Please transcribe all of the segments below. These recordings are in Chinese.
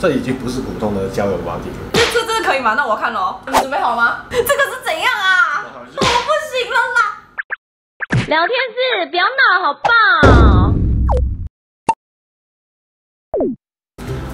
这已经不是普通的交友软体了。这这这可以吗？那我看喽。你准备好了吗？这个是怎样啊？我不行了啦！聊天室不要闹，好棒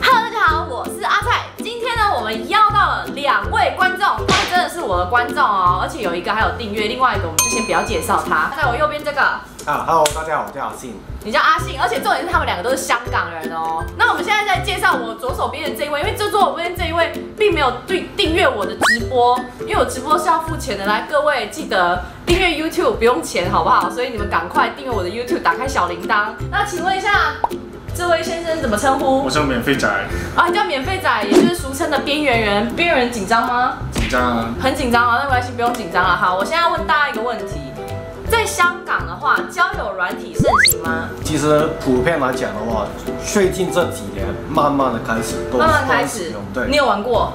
！Hello，大家好，我是阿菜。今天呢，我们邀到了两位观众，他们真的是我的观众哦，而且有一个还有订阅，另外一个我们就先不要介绍他。在我右边这个，啊，Hello，大家好，我叫阿信。你叫阿信，而且重点是他们两个都是香港人哦。那我们现在在介绍我左手边的这一位，因为这左手边这一位并没有对订阅我的直播，因为我直播是要付钱的。来，各位记得订阅 YouTube 不用钱，好不好？所以你们赶快订阅我的 YouTube，打开小铃铛。那请问一下，这位先生怎么称呼我？叫免费仔，啊，你叫免费仔，也就是俗称的边缘人。边缘人紧张吗？紧张啊！很紧张啊，那没关系，不用紧张了。好，我现在问大家一个问题，在香港的话，交友软体盛行吗？其实普遍来讲的话，最近这几年慢慢的开始都慢慢开始用，对，你有玩过？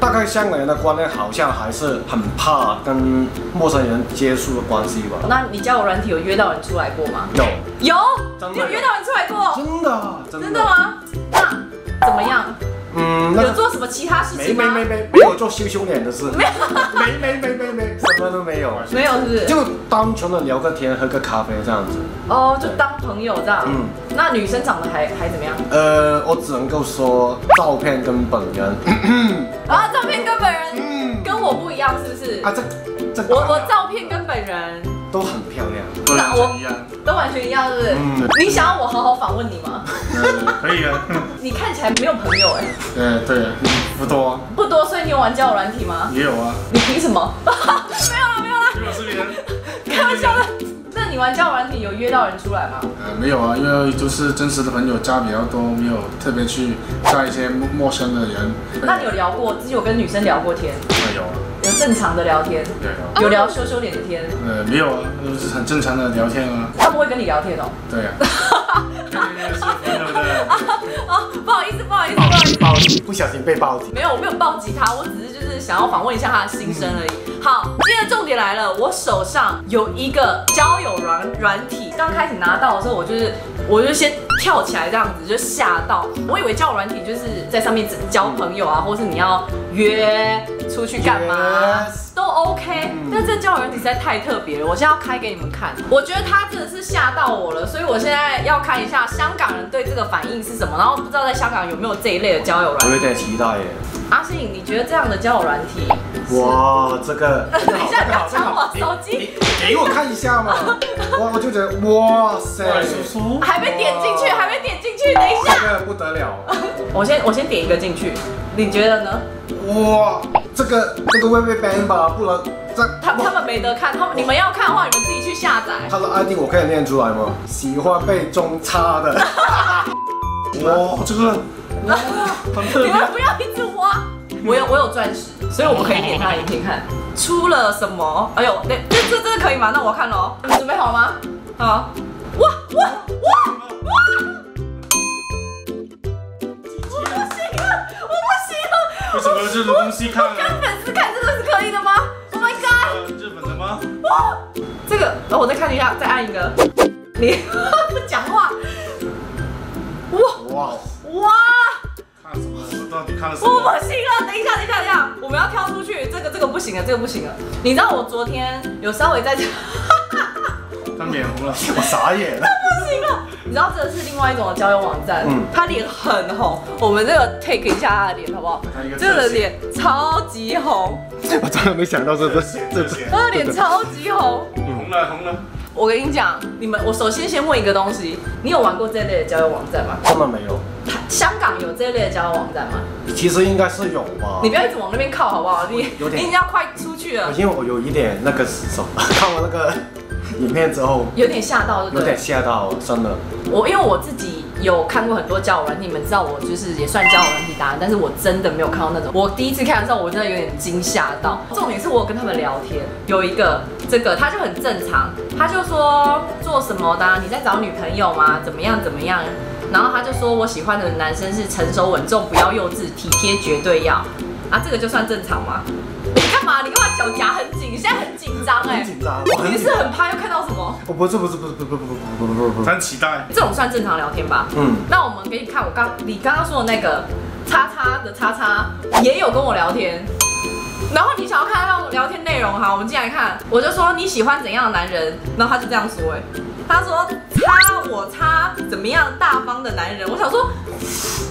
大概香港人的观念好像还是很怕跟陌生人接触的关系吧。那你交友软体有约到人出来过吗？有，有，真的你有约到人出来过？真的，真的，真的？吗？那怎么样？嗯，那个有做什么其他事情吗？没没没没有做羞羞脸的事，没没没没没没，什么都没有，没有，是不是？就单纯的聊个天，喝个咖啡这样子。哦，就当朋友这样。嗯那女生长得还还怎么样？呃，我只能够说照片跟本人，啊，照片跟本人嗯，跟我不一样，是不是？啊，这这我我照片跟本人都很漂亮。都完全一样。都完全一样，是不是？嗯你想要我好好访问你吗？呃可以啊。你看起来没有朋友哎，嗯，对啊，不多啊，不多，玩交友软体吗？也有啊。你凭什么？没有了，没有啦，如果是别人，开玩笑的。那你玩交友软体有约到人出来吗？呃，没有啊，因为就是真实的朋友加比较多，没有特别去加一些陌陌生的人。那你有聊过，自己有跟女生聊过天，呃有啊，有正常的聊天，有有。有聊羞羞脸的天，呃，没有啊，就是很正常的聊天啊。他不会跟你聊天哦。对呀。对是对不对？哦，不好意思，不好意思，不好意思。不小心被暴击。没有，我没有暴击他，我只是就是想要访问一下他的心声而已。好，今天的重点来了，我手上有一个交友软软体，刚开始拿到的时候，我就是我就先跳起来这样子，就吓到，我以为交友软体就是在上面只交朋友啊，或是你要约出去干嘛 Yes 都 OK，但这交友软体实在太特别了，我现在要开给你们看，我觉得他真的是吓到我了，所以我现在要看一下香港人对这个反应是什么，然后不知道在香港有没有这一类的交友软体。我有点期待耶。阿信，你觉得这样的交友软体，哇，这个，等一下不要抢我手机，你给我看一下嘛。哇，我就觉得哇塞，怪叔叔，还没点进去，还没点进去，等一下，这个不得了。我先我先点一个进去，你觉得呢？哇，这个这个会被 ban 吧？不能这他他们没得看，他们你们要看的话，你们自己去下载。他的 ID 我可以念出来吗？喜欢被中插的。哇，这个哇，很特别。你们不要一直挖，我有我有钻石，所以我们可以点它影片看。出了什么？哎呦，那，这这这个可以吗？那我看喽。你们准备好了吗？好。哇哇哇哇！我不行了，我不行了。为什么有这种东西看跟啊？粉丝看这个是可以的吗？Oh my god！呃，日本的吗？哇，这个，哦，我再看一下，再按一个。你 不讲我？不行了，等一下，等一下，等一下，我们要跳出去，这个这个不行了，这个不行了。你知道我昨天有稍微在这，他脸红了。我傻眼了。不行了。你知道这是另外一种交友网站，嗯他脸很红，我们这个 take 一下他的脸好不好？这个脸超级红，我真的没想到这这这这。他的脸超级红。红了红了。我跟你讲，你们，我首先先问一个东西，你有玩过这类的交友网站吗？真的没有，香港有这类的交友网站吗？其实应该是有吧。你不要一直往那边靠好不好？你有点你要快出去了，因为我有一点那个什么，看完那个影片之后，有点吓到，有点？吓到，真的。我因为我自己有看过很多交友软体，你们知道我就是也算交友软体达人，但是我真的没有看到那种。我第一次看的时候，我真的有点惊吓到。重点是我有跟他们聊天，有一个这个他就很正常，他就说做什么的、你在找女朋友吗？怎么样怎么样？然后他就说我喜欢的男生是成熟稳重，不要幼稚，体贴绝对要。啊，这个就算正常吗？你干嘛？你干嘛脚夹很紧？你现在很紧张哎，很紧张。你是很怕又看到什么？我不是不是不是不不不不不不不不，很期待。这种算正常聊天吧？嗯。那我们给你看我刚你刚刚说的那个叉叉的叉叉也有跟我聊天。然后你想要看到聊天内容哈，我们进来看，我就说你喜欢怎样的男人，然后他就这样说，哎，他说擦我擦怎么样大方的男人，我想说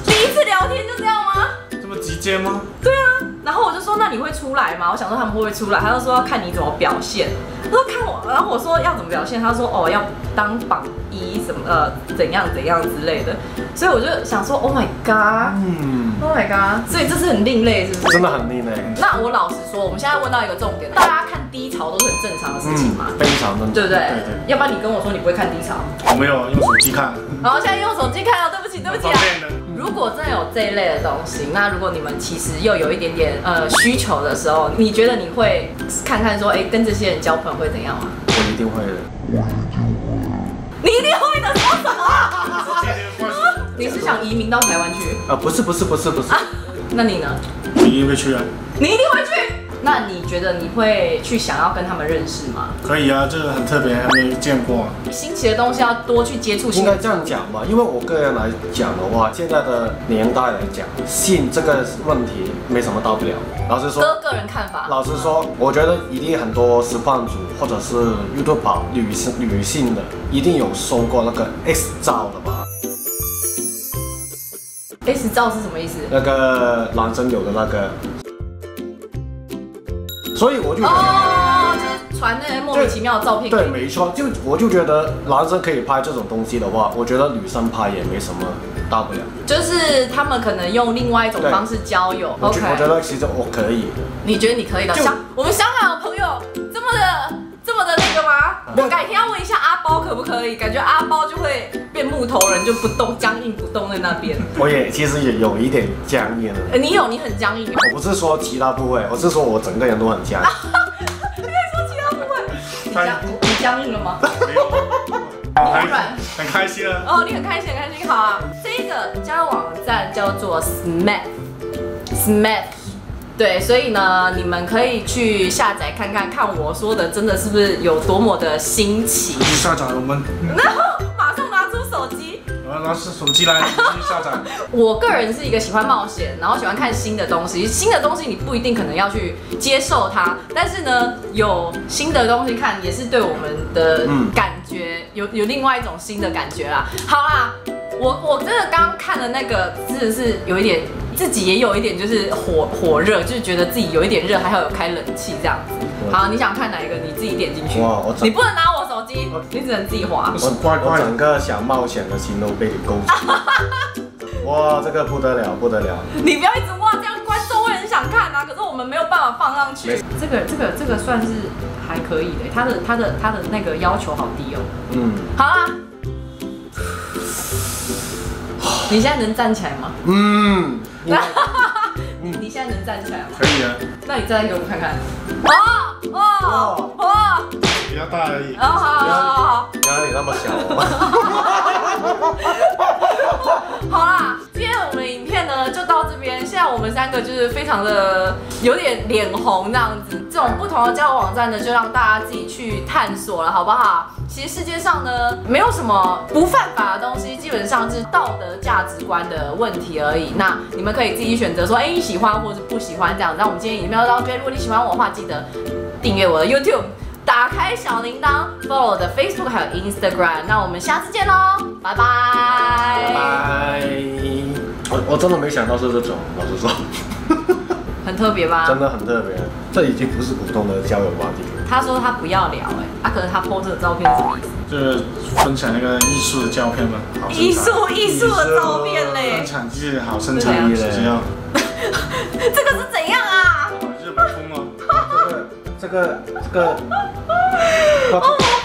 第一次聊天就这样吗？这么直接吗？对啊，那你会出来吗？我想说他们会不会出来，他就说要看你怎么表现。他说看我，然后我说要怎么表现，他说哦要当榜一什么呃怎样怎样之类的，所以我就想说 Oh my God，嗯，Oh my God，所以这是很另类，是不是？真的很另类。那我老实说，我们现在问到一个重点，大家看低潮都是很正常的事情嘛，非常的对不对？对对要不然你跟我说你不会看低潮，我没有用手机看，然后现在用手机看哦，对不起，对不起啊。如果真的有这一类的东西，那如果你们其实又有一点点呃需求的时候，你觉得你会看看说，哎，跟这些人交朋友会怎样吗？我一定会的。你一定会的，说什么你是想移民到台湾去？啊，不是不是不是不是，那你呢？你一定会去啊。你一定会去？那你觉得你会去想要跟他们认识吗？可以啊，这个很特别，还没见过。新奇的东西要多去接触应该这样讲吧，因为我个人来讲的话，现在的年代来讲，性这个问题没什么大不了。老实说，哥个人看法。老实说，我觉得一定很多实况主或者是 YouTube 女性女性的，一定有收过那个 X 照的吧？S 照是什么意思？那个男生有的那个，所以我就觉得。哦，就是传那些莫名其妙的照片给对，没错，就我就觉得男生可以拍这种东西的话，我觉得女生拍也没什么大不了。就是他们可能用另外一种方式交友。我觉 OK，我觉得其实我可以，你觉得你可以的？就香，我们香港我改天要问一下阿包可不可以？感觉阿包就会变木头人，就不动，僵硬不动在那边。我也其实也有一点僵硬了。呃你有，你很僵硬。你我不是说其他部位，我是说我整个人都很僵。说其他部位，你僵你僵硬了吗？没有，很开软很开心啊。哦，你很开心，很开心，好啊。这个交友网站叫做 Smath，Smath，对，所以呢，你们可以去下载看看，看我说的真的是不是有多么的新奇。去下载我们，然后马上拿出手机。我要拿出手机来去下载。我个人是一个喜欢冒险，然后喜欢看新的东西。新的东西你不一定可能要去接受它，但是呢，有新的东西看也是对我们的嗯感觉、有有另外一种新的感觉啦。好啦，我我真的刚刚看的那个真的是有一点，自己也有一点就是火火热，就是觉得自己有一点热，还好有开冷气这样子。好，你想看哪一个？你自己点进去。哇我你不能拿我手机，你只能自己滑。我怪的整个想冒险的心都被你勾起。哇，这个不得了，不得了！你不要一直哇，这样观众会很想看啊。可是我们没有办法放上去没。这个这个这个算是还可以的，他的他的他的那个要求好低哦。嗯好啦，你现在能站起来吗？嗯，你 你现在能站起来吗？可以啊，那你站给我看看。哦哦哦比较大而已哦，。好好好好原来你那么小哦。好啦，今天我们的影片就到这边。现在我们三个就是非常的有点脸红这样子，这种不同的交友网站呢，就让大家自己去探索了，好不好？其实世界上呢，没有什么不犯法的东西，基本上是道德价值观的问题而已。那你们可以自己选择说，哎、你喜欢或者不喜欢这样。那我们今天影片就到这边。如果你喜欢我的话，记得订阅我的 YouTube。打开小铃铛，follow 我的 Facebook 还有 Instagram，那我们下次见喽，拜。拜拜。我我真的没想到是这种，老实说，很特别吧？真的很特别。这已经不是普通的交友话题了。他说他不要聊哎、啊，可是他 po 这个照片是什么意思？就是分享那个艺术的照片嘛，好身材艺术艺术的照片分嘞，享自己的好身材，嘞，怎样 这个是怎样啊？日本风哦。这个这个这个，哦，